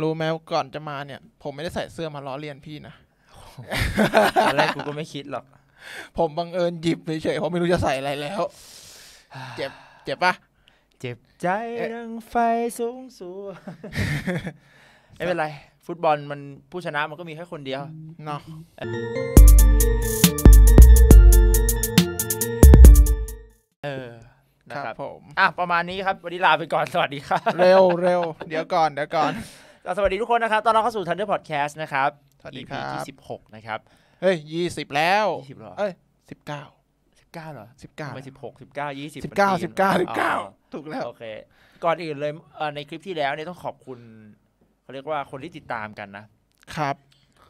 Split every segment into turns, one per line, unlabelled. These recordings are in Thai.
รู้ไหมว่าก่อนจะมาเนี่ย ผมไม่ได้ใส่เสื้อมาล้อเลียนพี่นะ
ตอนแรกกูก็ไม่คิดหรอก
ผมบังเอิญหยิบเฉยๆเพราะไม่รู้จะใส่อะไรแล้ว เจ็บ เจ็บปะ
เจ็บใจ
เอ๊ะ
ดังไฟสูงสูงไม่เป็นไร ฟุตบอลมันผู้ชนะมันก็มีแค่คนเดียว
เนาะ
เออนะ
ค
ค
รั
รั
บบผม
อะ ประมาณนี้ครับ วันนี้ลาไปก่อน สวัสดีครับ
เร็วเร็ว เดี๋ยวก่อน เดี๋ยวก่อน
สวัสดีทุกคนนะครับ ตอนเราเข้าสู่ Thunder Podcast นะครับ
สวัสดี
EP
ครั
ที่
บ
สิบหกนะครับ
เฮ้ยยี่สิบแล้ว
ยี่สิบเหรอ
เอ้ยสิบเก้า
สิบเก้าเหรอ
สิบเก้า
ทำไมสิบหกสิบเก้ายี่สิบ
สิบเก้าสิบเก้าสิบเก้าถูกแล้ว
โอเค ก่อนอื่นเลยเอ่อในคลิปที่แล้วเนี่ยต้องขอบคุณเขาเรียกว่าคนที่ติดตามกันนะครับ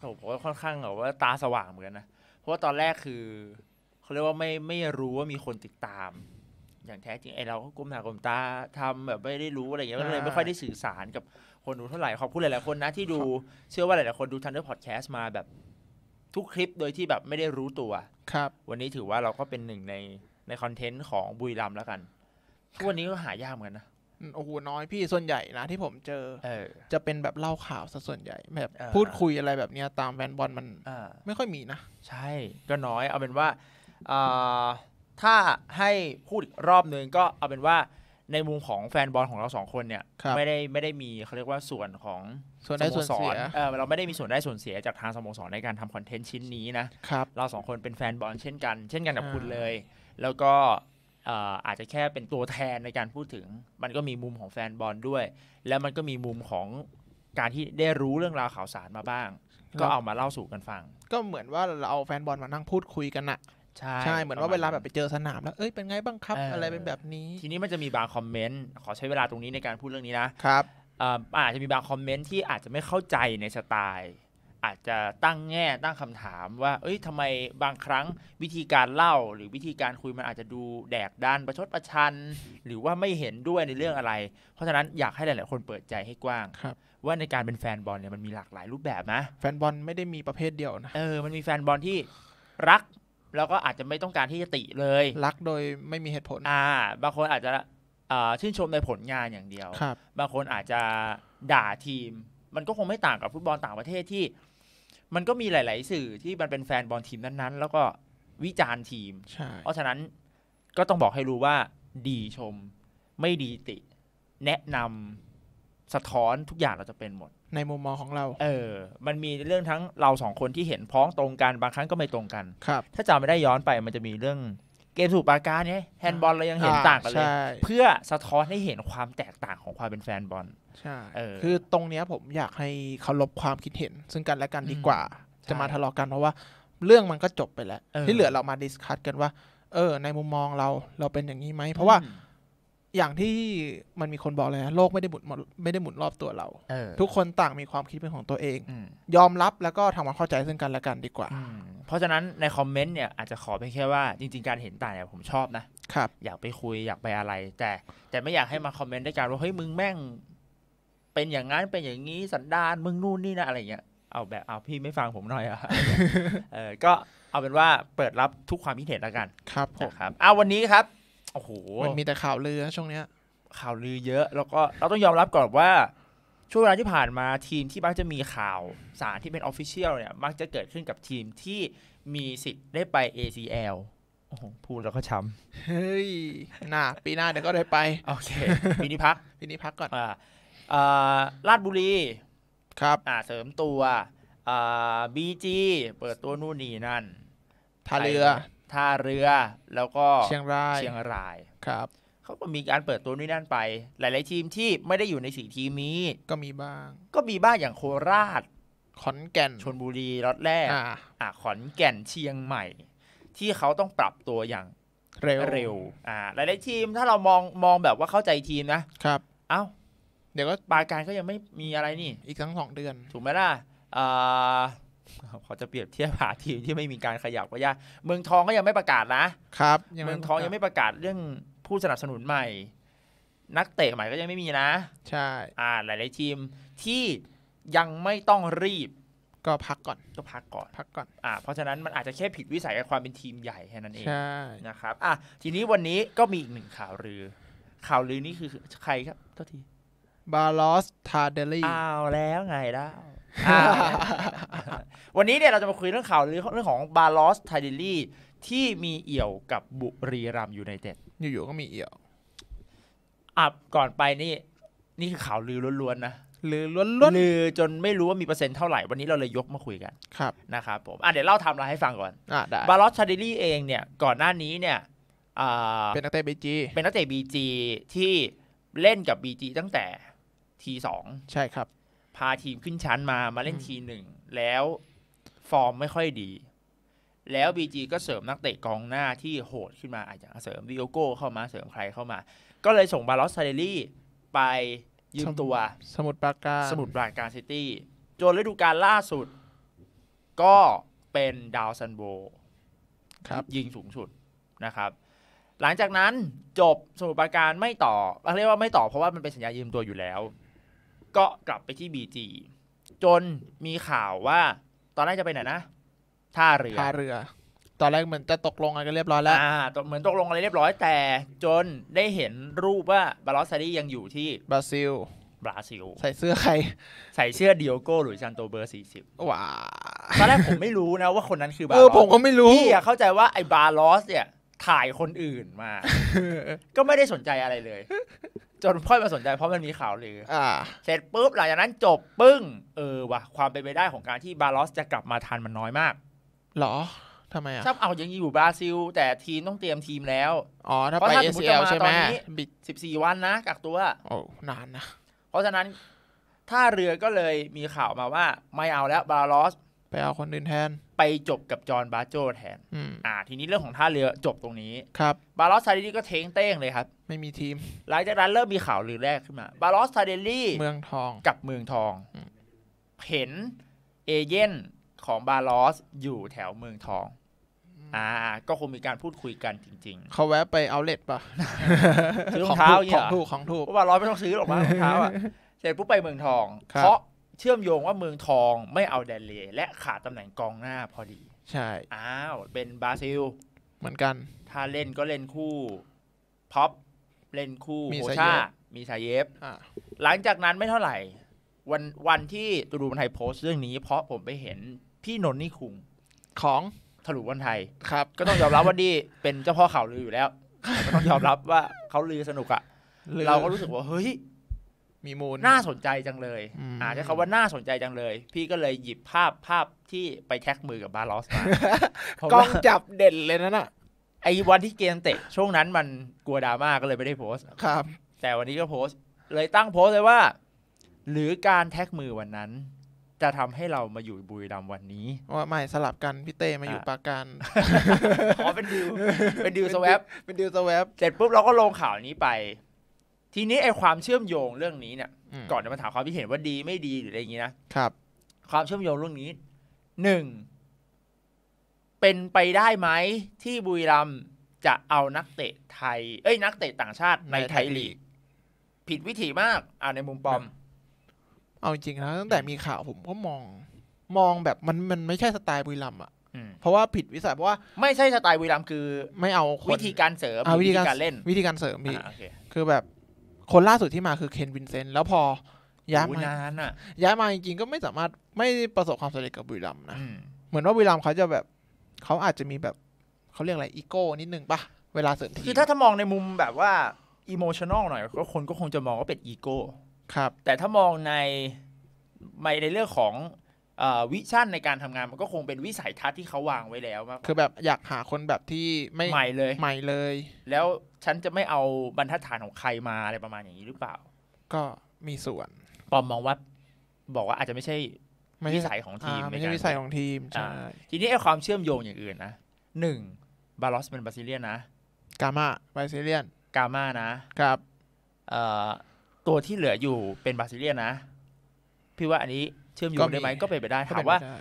โอ้โหผมว่าค่อนข้างแบบว่าตาสว่างเหมือนกันนะ เพราะว่าตอนแรกคือเขาเรียกว่าไม่ไม่รู้ว่ามีคนติดตาม อย่างแท้จริงไอเราก็ก้มหน้าก้มตาทำแบบไม่ได้รู้อะไรอย่างเงี้ยก็เลย
อ่า
ไม่ค่อยได้สื่อสารกับ คนดูเท่าไหร่ ขอบคุณหลายๆคนนะที่ดูเชื่อว่าหลายๆคนดู Thunder Podcast มาแบบทุกคลิปโดยที่แบบไม่ได้รู้ตัว
ครับ
วันนี้ถือว่าเราก็เป็นหนึ่งในในคอนเทนต์ของบุรีรัมย์แล้วกันทุกวันนี้ก็หายากเหมือนกันนะ
โอ้โหน้อยพี่ส่วนใหญ่นะที่ผมเจอ
เออ
จะเป็นแบบเล่าข่าวซะส่วนใหญ่แบบ
อ่า
พูดคุยอะไรแบบเนี้ยตามแฟนบอลมัน
อ่า
ไม่ค่อยมีนะ
ใช่ก็น้อยเอาเป็นว่าอ่าถ้าให้พูดอีกรอบนึงก็เอาเป็นว่า ในมุมของแฟนบอลของเราสองคนเนี่ย
ครับ
ไม่ได้ไม่ได้มีเขาเรียกว่าส่วนของ
ส่วนได้ส่วน
สโม
เสี
ร
ย
เออเราไม่ได้มีส่วนได้ส่วนเสียจากทางสโมสรในการทำคอนเทนต์ชิ้นนี้นะ
ครับ
เราสองคนเป็นแฟนบอลเช่นกัน เช่นกันกับ
อ่า
คุณเลย แล้วก็เอ่ออาจจะแค่เป็นตัวแทนในการพูดถึง มันก็มีมุมของแฟนบอลด้วย แล้วมันก็มีมุมของการที่ได้รู้เรื่องราวข่าวสารมาบ้าง ก็เอามาเล่าสู่กันฟัง
ก็เหมือนว่าเราเอาแฟนบอลมานั่งพูดคุยกันน่ะ
ใช่
ใช่เหมือนว่า
ประ
เว
ณ
ลาแบบไปเจอสนามแล้วเอ้ยเป็นไงบ้างครับ
เอออ
อะไรเป็นแบบนี้
ทีนี้มันจะมีบางคอมเมนต์ขอใช้เวลาตรงนี้ในการพูดเรื่องนี้นะครับอ่าอาจจะมีบางคอมเมนต์ที่อาจจะไม่เข้าใจในสไตล์อาจจะตั้งแง่ตั้งคำถามว่า เอ้ยทำไมบางครั้งวิธีการเล่าหรือวิธีการคุยมันอาจจะดูแดกดันประชดประชัน หรือว่าไม่เห็นด้วยในเรื่องอะไร เพราะฉะนั้นอยากให้หลาย ๆ คนเปิดใจให้กว้าง
ครับ
ว่าในการเป็นแฟนบอลเนี่ยมันมีหลากหลายรูปแบบนะ
แฟนบอลไม่ได้มีประเภทเดียวนะ
เออ มันมีแฟนบอลที่รัก แล้วก็อาจจะไม่ต้องการที่จะติเลย
รักโดยไม่มีเหตุผล
อ่า บางคนอาจจะอ่าชื่นชมในผลงานอย่างเดียว
ครับ
บางคนอาจจะด่าทีม มันก็คงไม่ต่างกับฟุตบอลต่างประเทศที่ มันก็มีหลาย ๆ สื่อที่มันเป็นแฟนบอลทีมนั้นๆ แล้วก็วิจารณ์ทีม
ใช่
เพราะฉะนั้นก็ต้องบอกให้รู้ว่าดีชมไม่ดีติ แนะนำ สะท้อนทุกอย่างเราจะเป็นหมด
ในมุมมองของเรา
เออ มันมีเรื่องทั้งเราสองคนที่เห็นพ้องตรงกันบางครั้งก็ไม่ตรงกัน
ครับ
ถ้าจำไม่ได้ย้อนไปมันจะมีเรื่องเกมสูบปราการเนี่ยแฮนด์บอลเรายังเห็น
อ่า
ต่างกันเลย
ใช่
เพื่อสะท้อนให้เห็นความแตกต่างของความเป็นแฟนบอล
ใช่
เออ
คือตรงเนี้ยผมอยากให้เคารพความคิดเห็น ซึ่งกันและกันดีกว่า
ใช่
จะมาทะเลาะกันเพราะว่าเรื่องมันก็จบไปแล้ว
เออ
ที่เหลือเรามาดิสคัตกันว่า เออ ในมุมมองเราเราเป็นอย่างนี้ไหมเพราะว่า
อืม
อย่างที่มันมีคนบอกเลยนะโลกไม่ได้หมุนไม่ได้หมุนรอบตัวเรา
เออ
ทุกคนต่างมีความคิดเป็นของตัวเอง
อืม
ยอมรับแล้วก็ทำความเข้าใจซึ่งกันและกันดีกว่า
อืมเพราะฉะนั้นในคอมเมนต์เนี่ยอาจจะขอไปแค่ว่าจริง ๆ การเห็นต่างเนี่ยผมชอบนะ
ครับ
อยากไปคุยอยากไปอะไร แต่แต่ไม่อยากให้มาคอมเมนต์ด้วยกันว่าเฮ้ยมึงแม่ง เป็นอย่างนั้นเป็นอย่างนี้สันดานมึงนู่นนี่นะอะไรเงี้ยเอาแบบเอาพี่ไม่ฟังผมหน่อยอะเออก็เอาเป็นว่าเปิดรับทุกความคิดเห็นแล้วกัน
ครับผม
นะครับเอาวันนี้ครับ โอ้โห
มันมีแต่ข่าวลือนะช่วงเนี้ย
ข่าวลือเยอะ แล้วก็เราต้องยอมรับก่อนว่า ช่วงเวลาที่ผ่านมาทีมที่มักจะมีข่าวสารที่เป็นออฟฟิเชียลเนี่ย มักจะเกิดขึ้นกับทีมที่มีสิทธิ์ได้ไป ACL โอ้โหพูดแล้วก็ช้
เฮ้ยหน้าปีหน้าเดี๋ยวก็ได้ไปำ
โอเคปีนี้พัก
ปีนี้พักก่อน
อ่าอ่าลาดบุรี
ครับ
อ่าเสริมตัวอ่าบีจีเปิดตัวนู่นนี่นั่น
ท่าเรือ
ท่าเรือ แล้วก็
เชียงราย
เชียงราย
ครับ
เขาก็มีการเปิดตัวนู่นนนั่นไป หลาย ๆ ทีมที่ไม่ได้อยู่ในสี่ทีมนี้
ก็มีบ้าง
ก็มีบ้างอย่างโคราช
ขอนแก่น
ชนบุรีรอดแรก
อ่า
อะขอนแก่นเชียงใหม่ ที่เขาต้องปรับตัวอย่าง
เร็ว
เร็วอ่าหลาย ๆ ทีมถ้าเรามองมองแบบว่าเข้าใจทีมนะครับ เอ้า
เดี๋ยวก็
ปราการก็ยังไม่มีอะไรนี่
อีกทั้งสองเดือน
ถูกไหมล่ะอ่า ขอจะเปรียบเทียบหาทีมที่ไม่มีการขยับก็ยากเมืองทองก็ยังไม่ประกาศนะครับเมืองทองยังไม่ประกาศเรื่องผู้สนับสนุนใหม่ นักเตะใหม่ก็ยังไม่มีนะ
ใช่
อ่าหลาย ๆ ทีมที่ยังไม่ต้องรีบ
ก็พักก่อน
ก็พักก่อน
พักก่อน
อ่าเพราะฉะนั้นมันอาจจะแค่ผิดวิสัยกับความเป็นทีมใหญ่แค่นั้นเอง
ใช่
นะครับอะทีนี้วันนี้ก็มีอีกหนึ่งข่าวลือ ข่าวลือนี่คือใครครับโทษที
บาลอสทาเดลี่
อ้าวแล้วไงแล้ว วันนี้เนี่ยเราจะมาคุยเรื่องข่าวเรื่องของบาลอสทาเดลี่ที่มีเอี่ยวกับบุรีรัมยูไนเต็ด
อยู่ๆก็มีเอี่ยว
อะก่อนไปนี่ นี่คือข่าวลือล้วนๆนะ
ลือล้วน
ลือจนไม่รู้ว่ามีเปอร์เซ็นต์เท่าไหร่ วันนี้เราเลยยกมาคุยกัน
ๆครับ
นะครับผมอะเดี๋ยวเล่าไทำอะไรให้ฟังก่อน
อะได้
บาลอสชาเดลี่เองเนี่ยก่อนหน้านี้เนี่ยอ่า
เป็นนักเตะบีจี
เป็นนักเตะบีจีที่เล่นกับบีจีตั้งแต่ทีสอง
ใช่ครับ
พาทีมขึ้นชั้นมามาเล่น
อืม
ทีหนึ่งแล้วฟอร์มไม่ค่อยดี แล้วบีจีก็เสริมนักเตะกองหน้าที่โหดขึ้นมาอาจจะเสริมดิโอโก้เข้ามาเสริมใครเข้ามา ก็เลยส่งบาลอสชาเดลี่ไปยืมตัว
สมุดปราการ
สมุทรปราการซิตี้จนฤดูกาลล่าสุด ก็เป็นดาวซันโบ
ครับ
ยิงสูงสุดนะครับ หลังจากนั้นจบสมุทรปราการไม่ต่อเรียกว่าไม่ต่อเพราะว่ามันเป็นสัญญายืมตัวอยู่แล้ว ก็กลับไปที่บีจีจนมีข่าวว่า ตอนแรกจะไปไหนนะท่าเรือ
ท่าเรือ ตอนแรกเหมือนจะตกลงกันเรียบร้อยแล้ว
อ่าตกเหมือนตกลงอะไรเรียบร้อยแต่จนได้เห็นรูปว่าบาลอสซารียังอยู่ที่
บราซิล
บราซิล
ใส่เสื้อใคร
ใส่เสื้อดิโอโก้หรือจันโตเบอร์40
ว้า
ตอนแรกผมไม่รู้นะว่าคนนั้นคือบา
เอ
ล
อ
อ
ผม
ส
ก็ไม่รู้
พี่อะเข้าใจว่าไอ้บาลอสเนี่ยถ่ายคนอื่นมา ก็ไม่ได้สนใจอะไรเลย จนค่อยมาสนใจเพราะมันมีข่าวลือ
อ่า
เสร็จปุ๊บหลังจากนั้นจบปึ้ง เออว่ะความเป็นไปได้ของการที่บาลอสจะกลับมาทันมันน้อยมาก
เหรอทำไมอะ
ชอบเอายังอยู่บราซิล แต่ทีมต้องเตรียมทีมแล้ว
อ๋อถ้า
เพราะ
ไป
ถ้าสมมุติจะ
ACL
มา
ใช่ไหม
ตอนนี้
โควิด
14วันนะกักตัว
โอ้นานนะ
เพราะฉะนั้นท่าเรือก็เลยมีข่าวมาว่า ไม่เอาแล้วบาร์รอส
ไปเอาคนอื่นแทน
ไปจบกับจอห์นบาโจแทน
อืม
อ่า ทีนี้เรื่องของท่าเรือจบตรงนี้
ครับ
บาร์รอส ทาร์เดลลี่ก็เท้งเต้งเลยครับ
ไม่มีทีม
หลังจากนั้นเริ่มมีข่าวลือแรกขึ้นมา บาร์รอส ทาร์เดลลี่
เมืองทอง
กับเมืองทอง
อืม
เห็นเอเย่นต์ของบาร์รอสอยู่แถวเมืองทอง อ่า ก็คงมีการพูดคุยกันจริง
เขาแวะไปเอาเลทป่ะ
ซื้อร
ข
อ
องง
เท้า
ถูก
อย่าง
ข
เงี้
อยง
เหรอ
ถูกของถู
ๆ
ก
เพราะบาลอสไม่ต้องซื้อหรอกมั้งรองเท้าอะ เสร็จปุ๊บไปเมืองทอง
ครับ
เพราะ เชื่อมโยงว่าเมืองทองไม่เอาแดนเลและขาดตำแหน่งกองหน้าพอดี
ใช่
อ้าว เป็นบราซิล
เหมือนกัน
ถ้าเล่นก็เล่นคู่พ็อปเล่นคู่
มี
โฮ
ซาเยฟ
ชา มีซาเยฟ
อ่า
หลังจากนั้นไม่เท่าไหร่ วันวันที่ตูดูบันไทยโพสต์เรื่องนี้ เพราะผมไปเห็นพี่นนท์นี่คุง
ของ
ถลุวันไทย
ครับ
ก็ต้องยอมรับว่าดีเป็นเจ้าพ่อข่าวลืออยู่แล้วก็ต้องยอมรับว่าเขาลือสนุกอะ
ลือ
เราก็รู้สึกว่าเฮ้ย
มีมูล
น่าสนใจจังเลย
อืม
อาใช้คำว่าน่าสนใจจังเลย พี่ก็เลยหยิบภาพภาพที่ไปแท็กมือกับบาลอสมาเพราะ
กล้อ
ว่าง
จับเด่นเลยนั่นน่ะ
ไอ้วันที่เกมเตะช่วงนั้นมันกลัวดราม่าก็เลยไม่ได้โพสต์
ครับ
แต่วันนี้ก็โพสต์ เลยตั้งโพสต์เลยว่า หรือการแท็กมือวันนั้น จะทำให้เรามาอยู่บุรีรัมย์วันนี้
ว่าไม่สลับกันพี่เต้มาอยู่
อะ
ปราการ
อ๋อเป็นดิวเป็นดิวสวป
เป็นดิวสวป
เสร็จปุ๊บเราก็ลงข่าวนี้ไป ทีนี้ไอ้ความเชื่อมโยงเรื่องนี้เนี่ย
ม
ก่อนจะมาถามความคิดเห็นว่าดีไม่ดีหรืออะไรอย่างนี้นะครับ ความเชื่อมโยงเรื่องนี้หนึ่งเป็นไปได้ไหมที่บุรีรัมย์จะเอานักเตะไทย เอ้ยนักเตะต่างชาติในไทยลีก ผิดวิถีมากอ่าในมุมปอม
เอาจริงๆนะตั้งแต่มีข่าวผมก็มอง มองแบบมันมันไม่ใช่สไตล์บุรีรัมย์อะ
อืม
เพราะว่าผิดวิสัยเพราะว่า
ไม่ใช่สไตล์บุรีรัมย์คือ
ไม่เอาคน
วิธีการเสริม
อ่า
หรือ
วิธีการ วิธี
การเล่น
วิธีการเสริมพี่
อ่าโอเค
คือแบบ คนล่าสุดที่มาคือเคนวินเซนต์แล้วพอย้าย
โอ้
มา นา
นอะ
ย้ายมาจริงๆก็ไม่สามารถไม่ประสบความสำเร็จกับบุรีรัมย์นะ
อืม
เหมือนว่าบุรีรัมย์เขาจะแบบเขาอาจจะมีแบบเขาเรียกอะไรอีโก้นิดนึงปะเวลาเสริมทีม
คือถ้าถ้ามองในมุมแบบว่าอิโมชัน a ลหน่อยก็คนก็คงจะมองว่าเป็นอีโก้
ครับ
แต่ถ้ามองในในในเรื่องของ vision ในการทำงานมันก็คงเป็นวิสัยทัศน์ที่เขาวางไว้แล้วมากกว่า
คือแบบอยากหาคนแบบที่ไม่
ใหม่เลย
ใหม่เลย
แล้วฉันจะไม่เอาบรรทัดฐานของใครมาอะไรประมาณอย่างนี้หรือเปล่า
ก็มีส่วน
ปอมมองว่า บอกว่าอาจจะไม่ใช่
ไม่
วิ
ใช่
สัยของทีม
อ่าไม่
ใน
ใช่
การ
วิสัยของทีมใช่
ทีนี้ไอ้ความเชื่อมโยงอย่างอื่นนะหนึ่งบาลอสเป็นบราซิเลียนนะ
กามาไบซิเลียน
กามานะ
ครับ
เอ่อตัวที่เหลืออยู่เป็นบราซิเลียนนะพี่ว่าอันนี้ เชื่อมโยงได้ไหมก็เป็นไปได้
ก็
ถา
เป็
ม
น
ว่า
ไปได้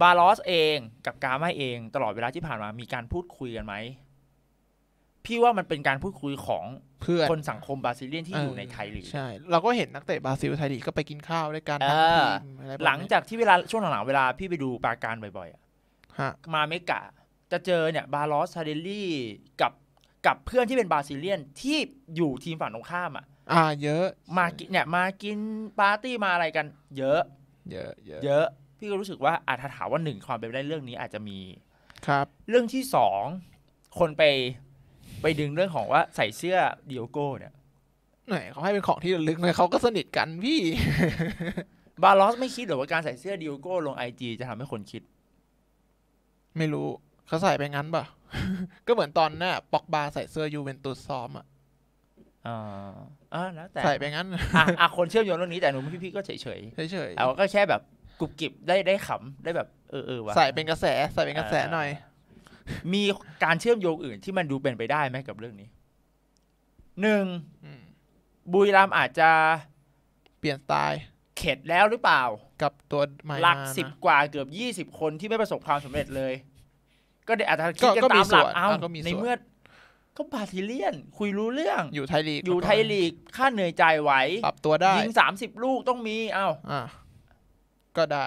บาลอสเองกับกามาเอง ตลอดเวลาที่ผ่านมามีการพูดคุยกันไหมพี่ว่ามันเป็นการพูดคุยของ
เพื่อน
คนสังคม Brazilian ที่
เออ
อ
อ
ยู่ในไทยลีก
ใช่ เราก็เห็นนักเตะบราซิลไทยลีกก็ไปกินข้าวด้วยกันทั้ง
เออ
ทีมอะไรแบบนี้
หลังจากที่เวลาช่วงหลังๆเวลาพี่ไปดูปราการบ่อยๆอะ
ฮะ
มาเมกะ จะเจอเนี่ยบาร์รอส ทาร์เดลลี่กับกับเพื่อนที่เป็น Brazilian ที่อยู่ทีมฝั่งตรงข้ามอะ
อ่า เยอะ
มากินเนี่ยมากินปาร์ตี้มาอะไรกัน เยอะ
เยอะเยอะ
เยอะพี่ก็รู้สึกว่าอาจจะถามว่าหนึ่งความเป็นไปได้เรื่องนี้อาจจะมี
ครับ
เรื่องที่สองคนไปไปดึงเรื่องของว่าใส่เสื้อดิโอโก้เนี่ย
ไหนเขาให้เป็นของที่ระลึกเลยเขาก็สนิทกันพี่
บาร์รอสไม่คิดหรอว่าการใส่เสื้อดิโอโก้ลง IG จะทำให้คนคิด
ไม่รู้เขาใส่ไปงั้นป่ะ ก็เหมือนตอนน่ะปอกบาใส่เสื้อยูเวนตุสซ้อมอะ
อ่าอ่าแล้วแต่
ใส่ไปงั้น
อะอะคนเชื่อมโยงเรื่องนี้แต่หนูพี่พี่ก็เฉยเฉย
เฉย
ๆเอาก็แค่แบบกรุบกริบได้ได้ขำได้แบบเออเออวะ
ๆใส่เป็นกระแสใส่เป็นกระแสหน่อย
มีการเชื่อมโยงอื่นที่มันดูเป็นไปได้ไหมกับเรื่องนี้หนึ่ง
อืม
บุรีรัมย์อาจจะ
เปลี่ยนสไตล์
เข็ดแล้วหรือเปล่า
กับตัวใหม่
หลัก
มา
สิบ
นะ
กว่าเกือบยี่สิบคนที่ไม่ประสบความสำเร็จเลย ก็ได้อาจจะคิด
ก็
กัน
ก็มี
ตามหลัก
ส่วน
เอา
อะก็มี
ใน
ส่วน
เมื่อ ก็บาทิเลียน คุยรู้เรื่อง
อยู่ไทยลีก
อยู่ไทยลีกค่าเหนื่อยใจายไหว
ปรับตัวได้
ยิงสามสิบลูกต้องมีเอ้า
อ่าก็ได้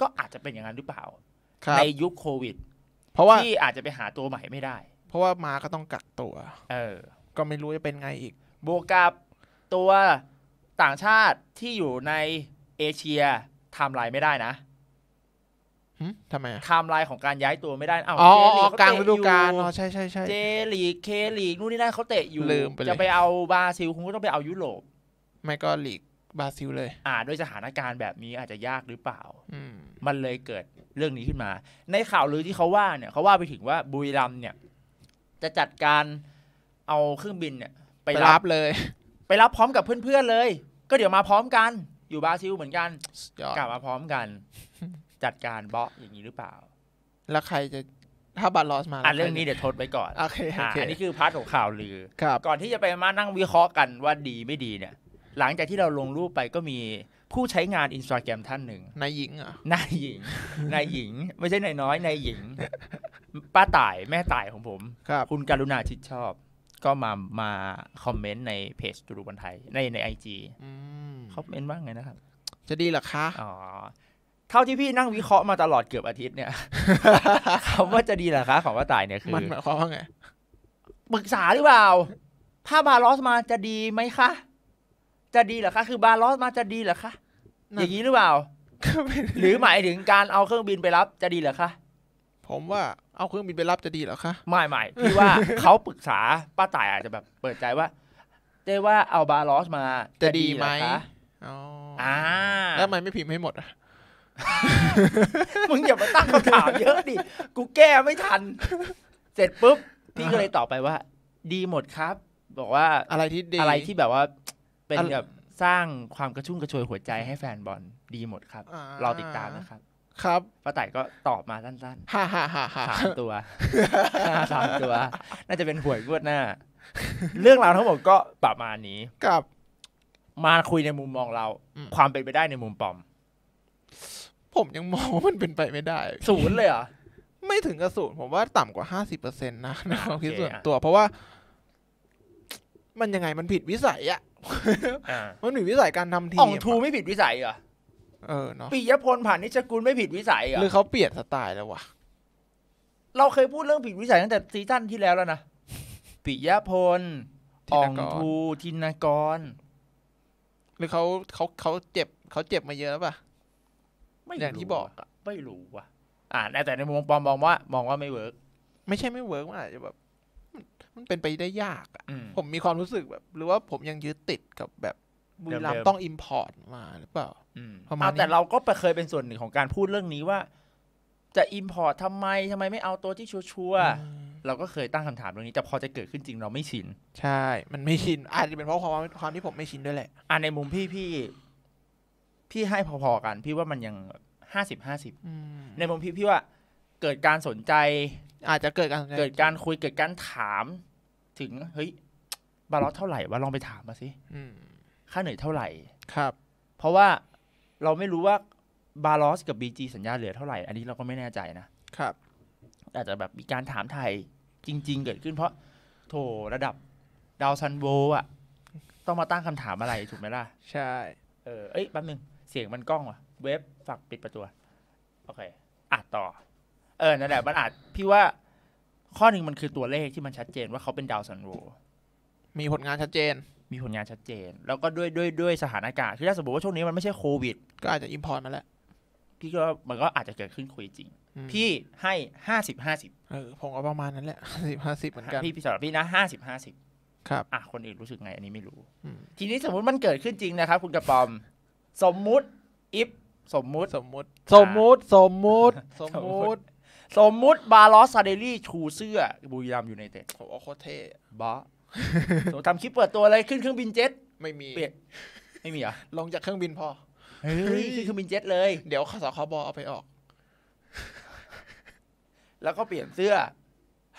ก็อาจจะเป็นอย่างนั้นหรือเปล่า
ครับ
ในยุคโควิด
เพราะว่า
ที่อาจจะไปหาตัวใหม่ไม่ได้
เพราะว่ามาก็ต้องกักตัว
เออ
ก็ไม่รู้จะเป็นไงอีก
บวกกับตัวต่างชาติที่อยู่ในเอเชียไทม์ไลน์ไม่ได้นะ
หึ ทำไมอะ
ไทม์ไลน์ของการย้ายตัวไม่ได้เอ้า
อ๋อ
เจลี
อ๋อ
เขาเตะกลาง
ฤดูกาล
อยู่
อ๋อใช่ใช่ใช่
เจลีกเคลีกนู่นนี่นั่นเขาเตะอยู่
ลืมไปเลย
จะไปเอาบราซิลคุณก็ต้องไปเอายุโรป
ไม่ก็ลีกบราซิลเลย
อ่าด้วยสถานการณ์แบบนี้อาจจะยากหรือเปล่า
อืม
มันเลยเกิดเรื่องนี้ขึ้นมา ในข่าวลือที่เขาว่าเนี่ยเขาว่าไปถึงว่าบุรีรัมย์เนี่ย จะจัดการเอาเครื่องบินเนี่ยไป
ไป
รั
รั
บบ
เลย
ไปรับพร้อมกับเพื่อนๆเลย ก็เดี๋ยวมาพร้อมกัน อยู่บราซิลเหมือนกัน
สุดยอด
กลับมาพร้อมกัน จัดการเบาะอย่างนี้หรือเปล่า
แล้วใครจะถ้าบาร์รอสมา
อะ
แล้ว
เรื่องนี้
ใค
เดี๋ยวทดไว้ก่อน
โอเคอะ
โอ
เค
อันนี้คือ part ของข่าวลือ
ครับ
ก่อนที่จะไปมานั่งวิเคราะห์กันว่าดีไม่ดีเนี่ย หลังจากที่เราลงรูปไปก็มีผู้ใช้งานอินสตาแกรมท่านหนึ่ง
นายหญิงเหรอะ
นายหญิงนายหญิง ไม่ใช่นายน้อยนายหญิง ป้าต่ายแม่ต่ายของผม
ครับ
คุณการุณาชิดชอบ ก็มามา comment ในเพจดูดูบอลไทยในใน IG อื
ม
เขา ment ว่าไงนะครับ
จะดีเหรอคะ
อ๋อ เท่าที่พี่นั่งวิเคราะห์มาตลอดเกือบอาทิตย์เนี่ยคำว่าจะดีเหรอคะ ของป้าต่ายเนี่ยคือ
มันหมายความว่าไง
ปรึกษาหรือเปล่า ถ้าบาลอสมาจะดีไหมคะ จะดีเหรอคะ คือบาลอสมาจะดีเหรอคะ
นั่น
อย่างนี้หรือเปล่า หรือหมายถึงการเอาเครื่องบินไปรับจะดีเหรอคะ
ผมว่าเอาเครื่องบินไปรับจะดีเหรอคะ
ไม่ไม่พี่ว่าเขาปรึกษาป้าต่ายอาจจะแบบเปิดใจว่าเต้ว่าเอาบาลอสมา
จะดีไหม
เหรอคะ
อ๋อ
อ่า
แล้วทำไมไม่พิมพ์ให้หมดอะ
มึงอย่ามาตั้งคำถามเยอะดิ กูแก้ไม่ทัน เสร็จปุ๊บ พี่ก็เลยตอบไปว่า ดีหมดครับ บอกว่า
อะไรที่ดี
อะไรที่แบบว่า เป็น
อะไร
แบบสร้างความกระชุ่มกระชวยหัวใจให้แฟนบอลดีหมดครับา
ร
อติดตามนะครับ
ครับ
ป้าต่ายก็ตอบมาสั้น
ฮ่าฮ่าฮ่าฮ่า
ๆสามตัวสามตัว น่าจะเป็นหวยงวดหน้า เรื่องราวทั้งหมดก็ประมาณนี้
กับ
มาคุยในมุมมองเรา
อืม
ความเป็นไปได้ในมุมปอม
ผมยังมองว่ามันเป็นไปไม่ได้
ศูนย์เลยเหรอ
ไม่ถึงกระสูนผมว่าต่ำกว่าห้าสิบเปอร์เซ็นต์นะในความคิด
โอเค
ส่วน
อะ
ตัว เพราะว่า มันยังไงมันผิดวิสัยอะ
อ่า
มันผิดวิสัยการทำที
อ่อง
ม
ทู
อะ
ไม่ผิดวิสัยเหรอ
เออเนาะ
ปิยพลผ่านนิชกุลไม่ผิดวิสัยเหร
หรือ
อ
เขาเปลี่ยนสไตล์แล้ววะ
เราเคยพูดเรื่องผิดวิสัยตั้งแต่ซีซั่นที่แล้วแล้วนะปิยพล
ธิ
อ่อนง
กร
ทูทินากร
หรือเขาเขาเขาเจ็บเขาเจ็บมาเยอะแล้วป่ะ
ไม่
อย่างที่
รู้
บอกะ
ไม่รู้ว่ะ อ่าแต่ในมุมปอมมองว่า มองว่าไม่เวิร์ก
ไม่ใช่ไม่เวิร์กมันอาจจะแบบ มันมันเป็นไปได้ยากอะ
อืม
ผมมีความรู้สึกแบบ หรือว่าผมยังยึดติดกับแบบบุรีรัม
เดิ
ย์
มๆ
ต้องอิมพอร์ตมาหรือเปล่า
อืม
ประมาณ
เอา
นี้
แต่เราก็เคยเป็นส่วนหนึ่งของการพูดเรื่องนี้ว่า จะ import ทำไมทำไมไม่เอาตัวที่ชัวร์
อืม
ๆเราก็เคยตั้งคำถามเรื่องนี้ แต่พอจะเกิดขึ้นจริงเราไม่ชิน
ใช่ มันไม่ชิน อาจจะเป็นเพราะความความที่ผมไม่ชินด้วยแหละ
อ่าในมุมพี่พี่ พี่ให้พอๆกัน พี่ว่ามันยังห้าสิบห้าสิบ
อืม
ในมุมพี่พี่ว่าเกิดการสนใจ
อาจจะเกิดการสนใจ
เกิดการคุยเกิดการถาม ถึงเฮ้ยบาร์รอสเท่าไหร่วะลองไปถามมาสิ
อืม
ค่าเหนื่อยเท่าไหร่
ครับ
เพราะว่าเราไม่รู้ว่าบาร์รอสกับบีจีสัญญาเหลือเท่าไหร่ อันนี้เราก็ไม่แน่ใจนะครับ อาจจะแบบมีการถามไทยจริง ๆ เกิดขึ้นเพราะโถระดับดาวซัลโวอะ ต้องมาตั้งคำถามอะไรถูกไหมล่ะ
ใช่
เออเอ้ยแป๊บนึง เสียงมันกล้องว่ะ เว็บฝากปิดประตูโอเคอะต่อ เออนั่นแหละมันอาจพี่ว่าข้อหนึ่งมันคือตัวเลขที่มันชัดเจนว่าเขาเป็นดาวซัลโว
มีผลงานชัดเจน
มีผลงานชัดเจน แล้วก็ด้วยด้วยด้วยสถานการณ์คือถ้าสมมติว่าช่วงนี้มันไม่ใช่โควิด
ก็อาจจะ import มาแล้ว
พี่ก็มันก็อาจจะเกิดขึ้นคุยจริง
อืม
พี่ให้ห้าสิบห้าสิบ
เออผมก็ประมาณนั้นแหละสิบห้าสิบเหมือนกัน
พี่พี่สำหรับพี่นะห้าสิบห้าสิบ
ครับ
อะคนอื่นรู้สึกไงอันนี้ไม่รู้
อืม
ทีนี้สมมุติมันเกิดขึ้นจริงนะครับ คุณกระปอม สมมุติ if สมมุติ
สมมุติ สมมุติ สมมุติ สมมุติ
สมมุติบาลอสซาเดลี่ชูเสื้อบุรีรัมย์ยูไนเต็ด
โหโคตรเท่
บ้าโหทำคลิปเปิดตัวเลยขึ้นเครื่องบินเจ็ต
ไม่มี
เปลี่ยนไม่มีเหรอ
ลงจากเครื่องบินพอ
เฮ้ยขึ้นเครื่องบินเจ็ตเลย
เดี๋ยวสคบเอาไปออก
แล้วก็เปลี่ยนเสื้อ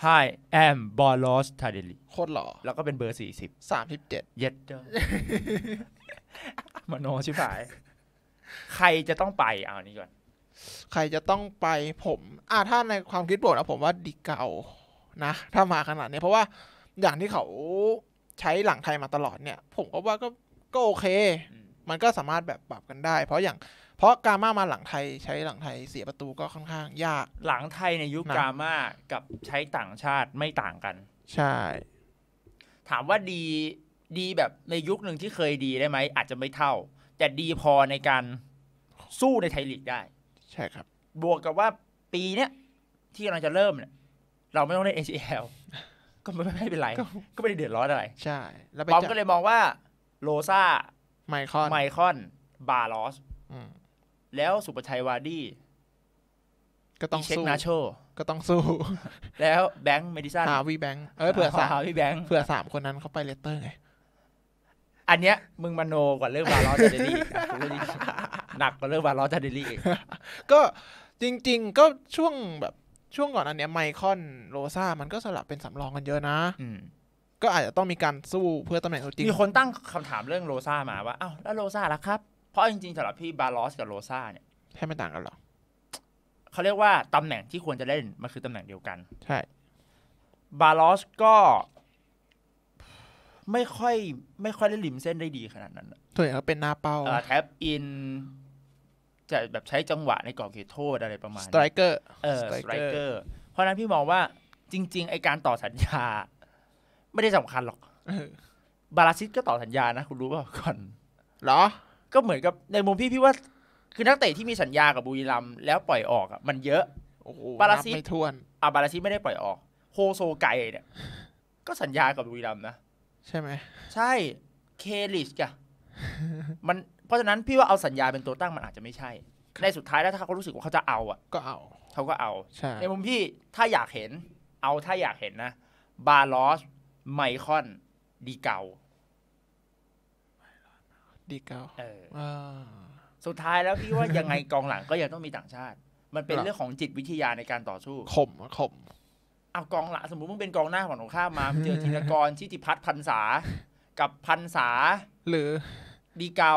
Hi am Balos t a d e l i
โคตรหล่อ
แล้วก็เป็นเบอร์สี่สิบ
สามสิบเจ็ด
เย็ดเด้อ มโนชิบหาย ใครจะต้องไปเอาอันนี้ก่อน
ใครจะต้องไปผมอ่าถ้าในความคิดผมนะผมว่าดีเก่านะ ถ้ามาขนาดนี้เพราะว่าอย่างที่เขาใช้หลังไทยมาตลอดเนี่ย ผมก็ว่าก็ก็โอเค
อืม
มันก็สามารถแบบปรับกันได้ เพราะอย่างเพราะกามามาหลังไทยใช้หลังไทยเสียประตูก็ค่อนข้างยาก
หลังไทยในยุค
นะ
กามากับใช้ต่างชาติไม่ต่างกัน
ใช่
ถามว่าดี ดีแบบในยุคหนึ่งที่เคยดีได้ไหมอาจจะไม่เท่า แต่ดีพอในการสู้ในไทยลีกได้
ใช่ครับ
บวกกับว่าปีเนี้ยที่กำลังจะเริ่มเนี่ยเราไม่ต้องเล่น ACL ก็ไม่ไม่เป็นไร
ก็
ก็ไม่ได้เดือดร้อนอะไร
ใช่แล้วไป
ปอม
จับ
ก็เลยมองว่าโลซา
ไมคอน
ไมคอนบาลอส
อืม
แล้วสุประชัยวาร์ดี้
ก็ต้อง
เช็ค
สู้
นาโช
ก็ต้องสู้
แล้วแบงค์เมดิสัน
หาวีแบงค์เอ้ยเผื่อสาม
หพี่แบงค์
เผื่อสามคนนั้นเขาไปเลสเตอร์ไง
อันเนี้ยมึงมโนกว่าเรื่องบาร์รอสทาร์เดลลี่หนักกว่าเรื่องบาร์รอสทาร์เดลลี่อีก
ก็จริง ๆ ก็ช่วงแบบช่วงก่อนอันเนี้ยไมคอนโรซามันก็สลับเป็นสำรองกันเยอะนะ
อืม
ก็อาจจะต้องมีการสู้เพื่อตำแหน่งตัวจริง
มีคนตั้งคำถามเรื่องโรซ่ามาว่าอ้าวแล้วโรซ่าล่ะครับ เพราะจริงๆสำหรับพี่บาลอสกับโรซ่าเนี่ย
ใช่ไม่ต่างกันหรอ
เขาเรียกว่าตำแหน่งที่ควรจะเล่นมันคือตำแหน่งเดียวกัน
ใช่
บาลอสก็ ไม่ค่อยไม่ค่อยได้ริมเส้นได้ดีขนาดนั้นอะ
ส่วนใหญ่ก็เป็นหน้าเป้า
เอ่อ tap in จะแบบใช้จังหวะในกรอบเขตโทษอะไรประมาณ
ส
นี้
ไตรเกอร์
เออส
striker
ไตรเกอร์เพราะฉะนั้นพี่มองว่าจริง ๆ ไอการต่อสัญญา ไม่ได้สำคัญหรอกบาลาซิสก็ต่อสัญญานะ คุณรู้เปล่าก่อน
เหรอ
ก็เหมือนกับในมุมพี่พี่ว่า คือนักเตะที่มีสัญญากับบุรีรัมย์แล้วปล่อยออกอะมันเยอะ
โอ้โห
บาลา
นั
ซิส
ไม่ท้วน
อาบาลาซิสไม่ได้ปล่อยออกโฮโซไกเนี่ยก็สัญญากับบุรีรัมย์นะ
ใช่ไหม
ใช่เคลิชกะมันเพราะฉะนั้นพี่ว่าเอาสัญญาเป็นตัวตั้งมันอาจจะไม่ใช่ ในสุดท้ายแล้วถ้าเขารู้สึกว่าเขาจะเอาอะ
ก็เอา
เขาก็เอา
ใช่
ในมุมพี่ถ้าอยากเห็น เอาถ้าอยากเห็นนะ บาลอส ไมคอน ดีเกา
ดีเก้า
เออ
อ่า
สุดท้ายแล้วพี่ว่ายังไงกองหลังก็ยังต้องมีต่างชาติ มันเป็น
หรอ
เรื่องของจิตวิทยาในการต่อสู้
ข่มอะข่ม
เอากองหลังสมมติมึงเป็นกองหน้าฝั่งตรงข้ามมามึงเจอธีรกรชิติพัฒน์พันษา กับพันษา
หรือ
ดีเกา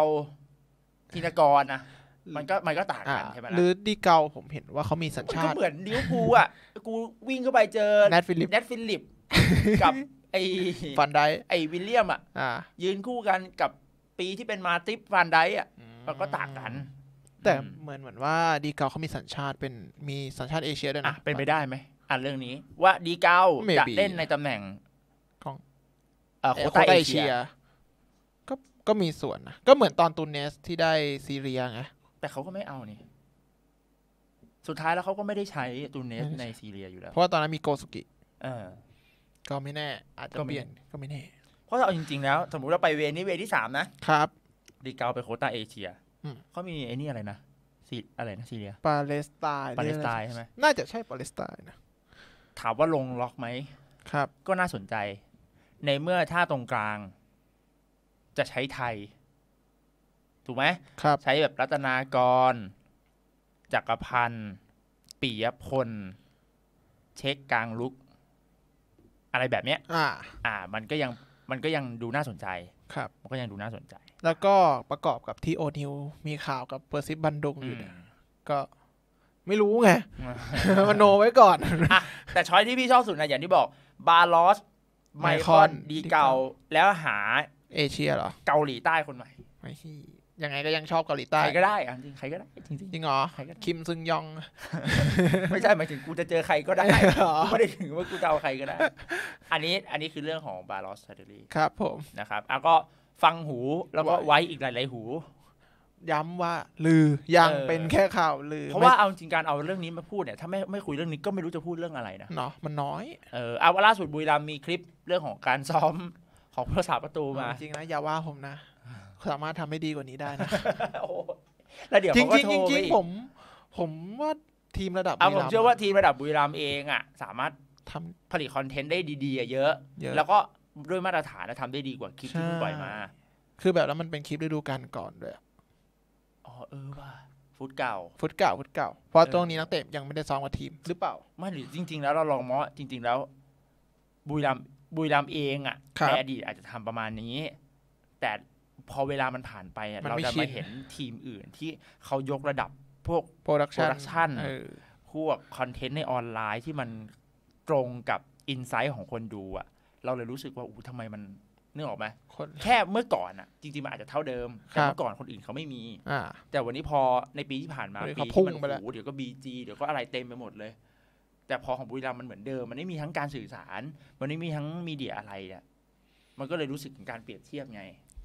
ธีรกรนะมันก็มันก็ต่าง
อ่า
กันใช่ไหม
หรื
ล่ะ
อดีเกาผมเห็นว่าเขามีสัญ
มัน
ชา
ก็
ติ
เหมือนลิเวอร์พูลอะกูวิ่งเข้าไปเจอ
แนทฟิลิป
เนทฟิลิปกับไอ
ฟันได้
ไอวิลเลียมอะ
อ่า
ยืนคู่กันกับปีที่เป็นมาติปฟานไดค์อะ
อืม
มันก็ต่างกัน
แต่
อืม
เหมือนเหมือนว่าดีเกาเขามีสัญชาติเป็นมีสัญชาติเอเชียด้วย
อะ
นะ
เป็นไปได้ไหม อ่านเรื่องนี้ว่าดีเกา
Maybe
จะเล่นในตำแหน่ง
ของ
เอ่อ
เอ่
โค
อ
ต้า
โควต้า
เอ
เชีเชี
ย
ก็ก็มีส่วนนะ ก็เหมือนตอนตูนเนสที่ได้ซีเรียไง
แต่เขาก็ไม่เอานี่สุดท้ายแล้วเขาก็ไม่ได้ใช้ตูเนส
ไม่ได้ใช้
ในซีเรียอยู่แล้ว
เพราะว่าตอนนั้นมีโกสุกิ
เออ
ก็ไม่แน่ อาจจะ
ก็ไม่
เปลี่ยนก็ไม่แน่
เพราะเอาจริง ๆ แล้ว สมมุติเราไปเวรนี้เวรที่สามนะครับดีเกาไปโควต้าเอเชีย
อืม
เขามีไอ้นี่อะไรนะซีอะไรนะซีเรีย
ปาเลสไตน์
ปาเลสไตน์ใช่ไหม
น่าจะใช่ปาเลสไตน์นะ
ถามว่าลงล็อกไหม
ครับ
ก็น่าสนใจ ในเมื่อถ้าตรงกลาง จะใช้ไทย ถูกไหม
ครับ
ใช้แบบรัตนากร จักรพันธ์ปิยพล เช็คกลางลุก อะไรแบบเนี้ย
อ่า
อ่า มันก็ยังมันก็ยังดูน่าสนใจ
ครับ
มันก็ยังดูน่าสนใจ
แล้วก็ประกอบกับที่โอนิวมีข่าวกับเปอร์ซิบันดุงอยู่เนี่ยก็ ไม่รู้ไงมโนไว้ก่อน
อะแต่ช้อยที่พี่ชอบสุดนะอย่างที่บอกบาลอสไมคอน
Maicon
ดีเกาแล้วหา
เอเชียเหรอ
เกาหลีใต้คนใหม่
ไม่ใช่ยังไงก็ยังชอบเกาหลีใต้
ใครก็ได้อะจริงใครก็ได้จริง
จริงเหรอ
ใครก็ได้
คิมซึงยอง
ๆไม่ใช่หมายถึงกูจะเจอใครก็ได้
อ๋อ
กูไม่ได้ถึงว่ากูจะเอาใครก็ได้ อันนี้อันนี้คือเรื่องของบาลอสซาเดลี
ครับผม
นะครับอะก็ฟังหูแล้วก็
ไว้
ไว้อีกหลาย ๆ หู
ย้ำว่าลือยัง
เออ
เป็นแค่ข่าวลือ
เพราะว่าเอาจริงการเอาเรื่องนี้มาพูดเนี่ยถ้าไม่ไม่คุยเรื่องนี้ก็ไม่รู้จะพูดเรื่องอะไรนะ
เนาะมันน้อย
เออเอาล่าสุดบุรีรัมย์มีคลิปเรื่องของการซ้อมของผู้รักษาประตูมา
จริงๆนะอย่าว่าผมนะ สามารถทำให้ดีกว่านี้ได้นะ
โอ้แล้วเดี๋ยว
จริ
เขา
ง
ก็
จริง
โทร
จริง
ไปอีก
ผม ผมว่าทีมระดับ
เอาผม
บุรีรัย์
เชื่อว่าทีมระดับบุรีรัมย์เองอะ สามารถ
ท
ผลิตคอนเทนต์ได้ดีๆอะเยอะ
เยอะ
แล้วก็ด้วยมาตรฐานนะทำได้ดีกว่าคลิปที่เพิ่งปล่อยมาำ
คือแบบแล้วมันเป็นคลิปฤดูกาลก่อนด้วย
อ๋อ เออว่าฟุตเก่า
ฟุตเก่าฟุตเก่า เพราะ
เออ
ตรงนี้นักเตะยังไม่ได้ซ้อมกับทีมหรือเปล่า
ไม่หรือจริง ๆ แล้วเราลองมองว่าจริง ๆ แล้ว บุรีรัมย์บุรีรัมย์เองอะ
ครับ
ในอดีตอาจจะทำประมาณนี้ แต่พอเวลามันผ่านไปอะ
มัน
เรา
ไม่
จะ
ชิ
มานเห็นทีมอื่นที่เขายกระดับพวก
โปรดักชัน
Production
เออ
พวก content ในออนไลน์ที่มันตรงกับ insight ของคนดูอะเราเลยรู้สึกว่าอู้ทำไมมัน นึกออกไหม
คน
แค่เมื่อก่อนอะจริงๆมันอาจจะเท่าเดิม
ครั
แต่
บ
เมื่อก่อนคนอื่นเขาไม่มี
อ่า
แต่วันนี้พอในปีที่ผ่านมา
วันนี้
ปีที่
เขาพุ่ง
มัน
ไปแล้ว
โอ้โหเดี๋ยวก็บีจีเดี๋ยวก็อะไรเต็มไปหมดเลย แต่พอของบุรีรัมย์มันเหมือนเดิม มันไม่มีทั้งการสื่อสาร มันไม่มีทั้ง media อะไรอะมันก็เลยรู้สึกถึงการเปรียบเทียบไง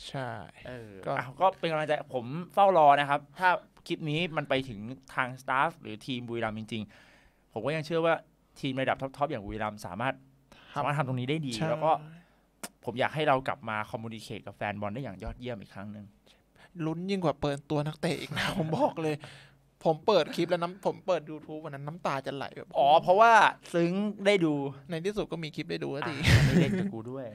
ใช่
เออ
ก็
อะก็เป็นกำลังใจผมเฝ้ารอนะครับ ถ้าคลิปนี้มันไปถึงทาง staff หรือทีมบุรีรัมย์จริง ๆ ผมก็ยังเชื่อว่าทีมระดับ top ๆอย่างบุรีรัมย์สามารถสามารถทำตรงนี้ได้ดี
ใช่
แล้วก็ ผมอยากให้เรากลับมา communicate กับแฟนบอลได้อย่างยอดเยี่ยมอีกครั้งหนึ่ง
ลุ้นยิ่งกว่าเปิดตัวนักเตะอีกนะผมบอกเลย ผมเปิดคลิปแล้วน้ำผมเปิด YouTube วันนั้นน้ำตาจะไหลแบบ
อ๋อ เพราะว่าซึ้งได้ดู
ในที่สุดก็มีคลิปได้ดูสักที
อะไม่เล่นกับกูด้วย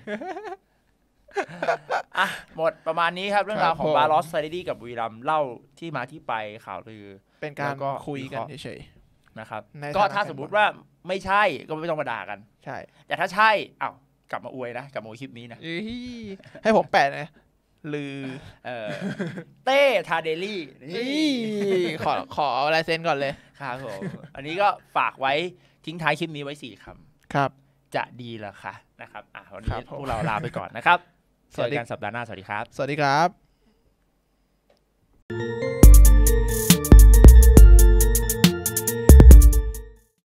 อะหมดประมาณนี้ครับ เรื่องราวของ
ครับผม
บาลอสซาดีกับบุรีรัมย์เล่าที่มาที่ไปข่าวลือ
เป็นการ
แล้วก็
คุยกัน
วิเคราะห์
เฉย
นะครับ
ใน
ก็
ฐานะ
ถ้าสมมุติว่าไม่ใช่ก็ไม่ต้องมาด่ากัน
ๆใช่
แต่ถ้าใช่อ้าว กลับมาอวยนะกลับมาอวยคลิปนี้นะ
เอ้ยให้ผมแปะนะลือ
เออเต้ทาเดลี่
เอ้ยขอขอลายเซ็นก่อนเลย
ครับผมอันนี้ก็ฝากไว้ทิ้งท้ายคลิปนี้ไว้สี่ค
ครับำ
จะดีเหรอคะนะครับอะวัน
ครั
นี้
บผม
พวกเราลาไปก่อนนะครับ
สวัสดี
เจอกันสัปดาห์หน้าสวัสดีครับ
สวัสดีครับ